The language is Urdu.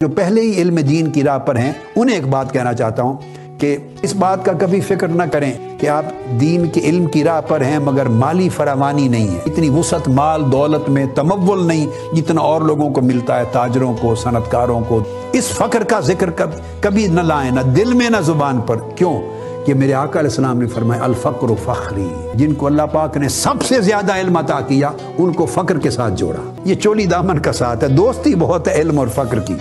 جو پہلے ہی علم دین کی راہ پر ہیں، انہیں ایک بات کہنا چاہتا ہوں کہ اس بات کا کبھی فکر نہ کریں کہ آپ دین کے علم کی راہ پر ہیں مگر مالی فراوانی نہیں ہے۔ اتنی وسعت، مال، دولت میں تمول نہیں جتنا اور لوگوں کو ملتا ہے، تاجروں کو صنعت کاروں کو۔ اس فخر کا ذکر کبھی نہ لائیں، نہ دل میں، نہ زبان پر۔ کیوں؟ کہ میرے آقا علیہ السلام نے فرمایا، الفقر و فخری۔ جن کو اللہ پاک نے سب سے زیادہ علم عطا کیا، ان کو فقر کے ساتھ جوڑا۔ یہ چولی دامن کا ساتھ ہے، دوستی بہت ہے علم اور فقر کی۔